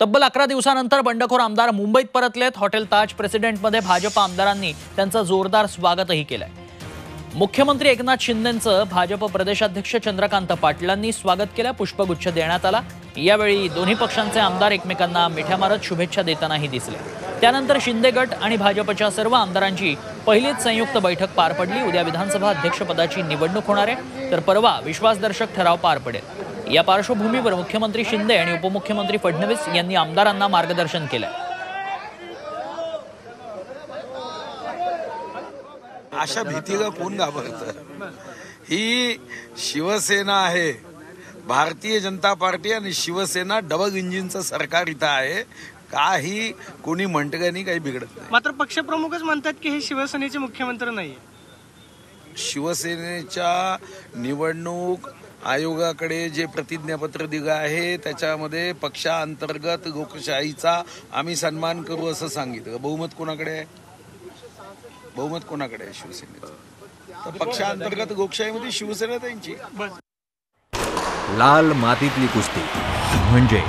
तब्बल अकरा दिवसानंतर बंडखोर आमदार मुंबईत परतलेत. हॉटेल ताज प्रेसिडेंटमध्ये भाजप आमदारांनी त्यांचं जोरदार स्वागतही केलंय. मुख्यमंत्री एकनाथ शिंदेचं भाजप प्रदेशाध्यक्ष चंद्रकांत पाटलांनी स्वागत केलं पुष्पगुच्छ देण्यात आला. यावेळी दोन्ही पक्षांचे आमदार एकमेकांना मिठ्या मारत शुभेच्छा देतानाही दिसले. त्यानंतर शिंदे गट आणि भाजपच्या सर्व आमदारांची पहिलीच संयुक्त बैठक पार पडली. उद्या विधानसभा अध्यक्षपदाची निवडणूक होणार आहे. तर परवा विश्वासदर्शक ठराव पार पडेल. या पार्श्वभूमीवर मुख्यमंत्री शिंदे आणि उपमुख्यमंत्री फडणवीस यांनी आमदारांना मार्गदर्शन केलंय. अशा भीतीला कोण घाबरत ही शिवसेना आहे. भारतीय जनता पार्टी आणि शिवसेना डबल इंजिनचं सरकार इथं आहे. काही कोणी म्हणतं नाही काही बिघडत नाही. मात्र पक्षप्रमुखच म्हणतात की हे शिवसेनेचे मुख्यमंत्री नाहीये. शिवसेनेच्या निवडणूक आयोगाकडे जे प्रतिज्ञापत्र दिलं आहे त्याच्यामध्ये पक्षांतर्गत लोकशाहीचा आम्ही सन्मान करू असं सांगितलं. बहुमत कोणाकडे आहे? बहुमत कोणाकडे आहे शिवसेनेचं? तर पक्षांतर्गत लोकशाहीमध्ये शिवसेना त्यांची. लाल मातीतली कुस्ती. म्हणजे